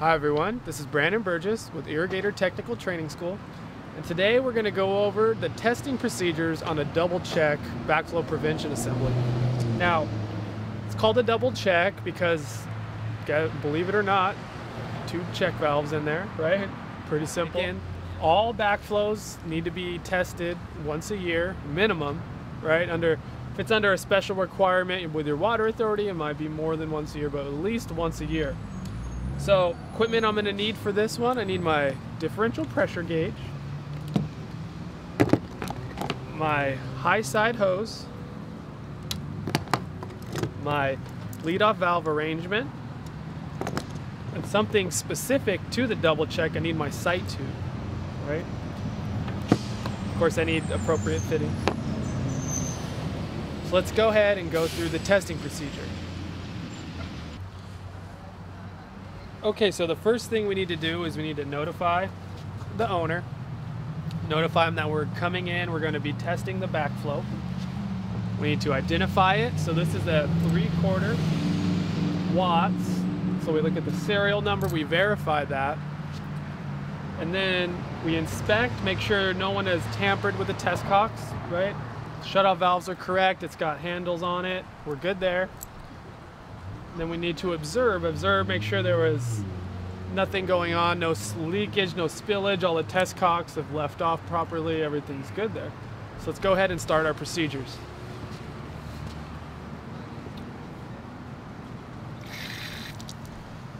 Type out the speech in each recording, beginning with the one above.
Hi everyone, this is Brandon Burgess with Irrigator Technical Training School and today we're going to go over the testing procedures on a double check backflow prevention assembly. Now it's called a double check because believe it or not two check valves in there, right? Pretty simple. Again, all backflows need to be tested once a year minimum, right? Under if it's under a special requirement with your water authority, it might be more than once a year, but at least once a year. So equipment I'm gonna need for this one, I need my differential pressure gauge, my high side hose, my bleed off valve arrangement, and something specific to the double check, I need my sight tube, right? Of course I need appropriate fitting. So let's go ahead and go through the testing procedure. Okay, so the first thing we need to do is we need to notify the owner, notify them that we're coming in, we're going to be testing the backflow. We need to identify it. So this is a three quarter Watts. So we look at the serial number, we verify that. And then we inspect, make sure no one has tampered with the test cocks, right? Shutoff valves are correct, it's got handles on it, we're good there. Then we need to observe, observe, make sure there was nothing going on, no leakage, no spillage, all the test cocks have left off properly, everything's good there. So let's go ahead and start our procedures.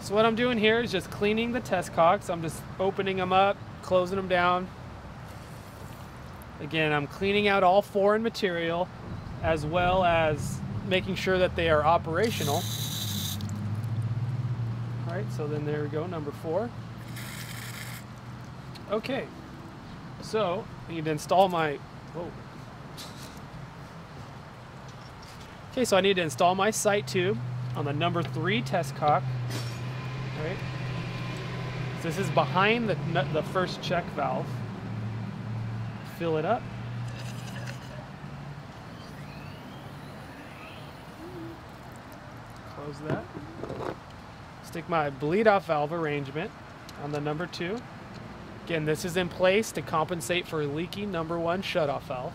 So what I'm doing here is just cleaning the test cocks. I'm just opening them up, closing them down. Again, I'm cleaning out all foreign material as well as making sure that they are operational right, so then there we go, number four. Okay, so I need to install my, whoa. Okay, so I need to install my sight tube on the number three test cock, right? So this is behind the, the first check valve. Fill it up. Close that stick my bleed off valve arrangement on the number two. Again, this is in place to compensate for a leaky number one shutoff valve.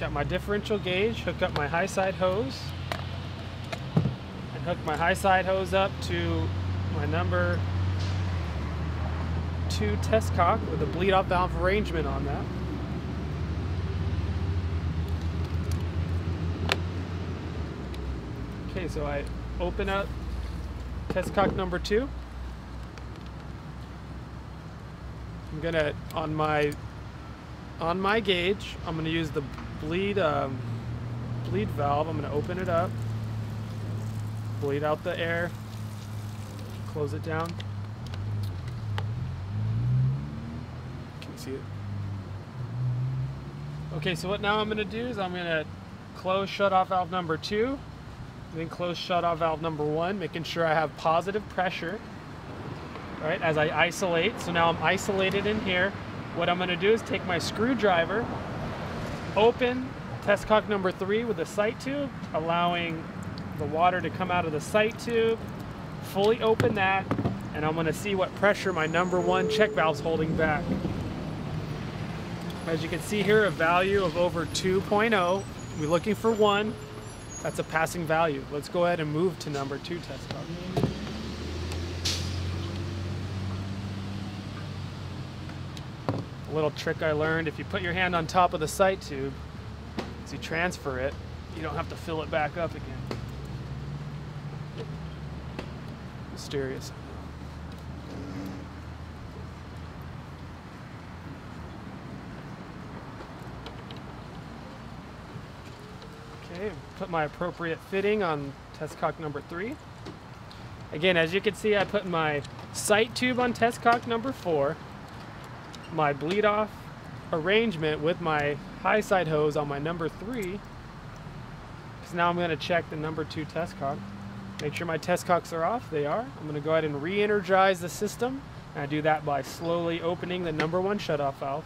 Got my differential gauge, hook up my high side hose, and hook my high side hose up to my number two test cock with a bleed off valve arrangement on that. Okay, so I open up test cock number two. I'm gonna, on my, on my gauge, I'm gonna use the bleed, um, bleed valve. I'm gonna open it up, bleed out the air, close it down. Can you see it? Okay, so what now I'm gonna do is I'm gonna close shut off valve number two then close shutoff valve number one, making sure I have positive pressure, right, as I isolate. So now I'm isolated in here. What I'm gonna do is take my screwdriver, open test cock number three with the sight tube, allowing the water to come out of the sight tube, fully open that, and I'm gonna see what pressure my number one check valve's holding back. As you can see here, a value of over 2.0. We're looking for one. That's a passing value. Let's go ahead and move to number two test cock. A little trick I learned, if you put your hand on top of the sight tube, as you transfer it, you don't have to fill it back up again. Mysterious. Okay, put my appropriate fitting on test cock number three. Again, as you can see, I put my sight tube on test cock number four, my bleed off arrangement with my high side hose on my number three, because now I'm going to check the number two test cock. Make sure my test cocks are off. They are. I'm going to go ahead and re-energize the system. And I do that by slowly opening the number one shutoff valve.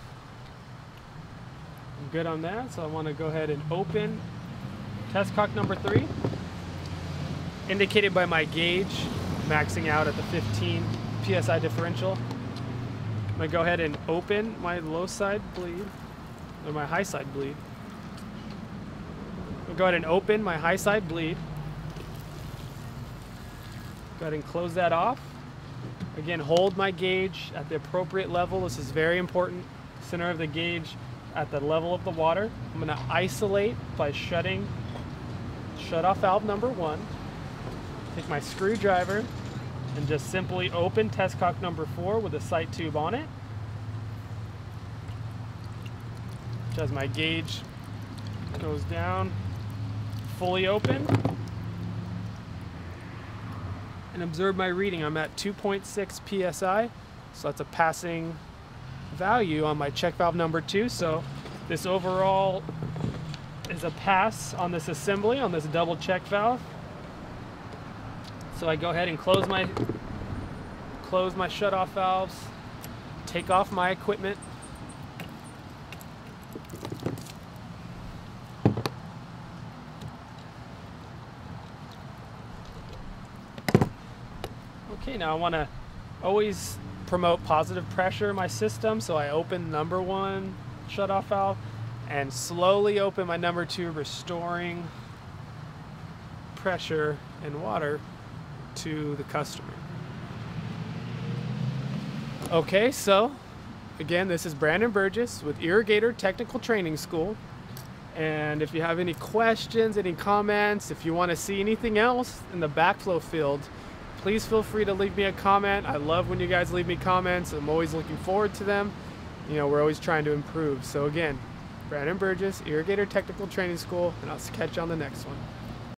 I'm good on that. So I want to go ahead and open test cock number three. Indicated by my gauge, maxing out at the 15 PSI differential. I'm gonna go ahead and open my low side bleed, or my high side bleed. I'll go ahead and open my high side bleed. Go ahead and close that off. Again, hold my gauge at the appropriate level. This is very important. Center of the gauge at the level of the water. I'm gonna isolate by shutting shut off valve number one. Take my screwdriver and just simply open test cock number four with a sight tube on it. Which as my gauge goes down, fully open. And observe my reading. I'm at 2.6 psi, so that's a passing value on my check valve number two. So this overall is a pass on this assembly, on this double check valve. So I go ahead and close my close my shut-off valves, take off my equipment. Okay, now I want to always promote positive pressure in my system, so I open number one shut-off valve and slowly open my number two, restoring pressure and water to the customer. Okay, so again, this is Brandon Burgess with Irrigator Technical Training School. And if you have any questions, any comments, if you want to see anything else in the backflow field, please feel free to leave me a comment. I love when you guys leave me comments. I'm always looking forward to them. You know, we're always trying to improve. So again, Brandon Burgess, Irrigator Technical Training School, and I'll catch you on the next one.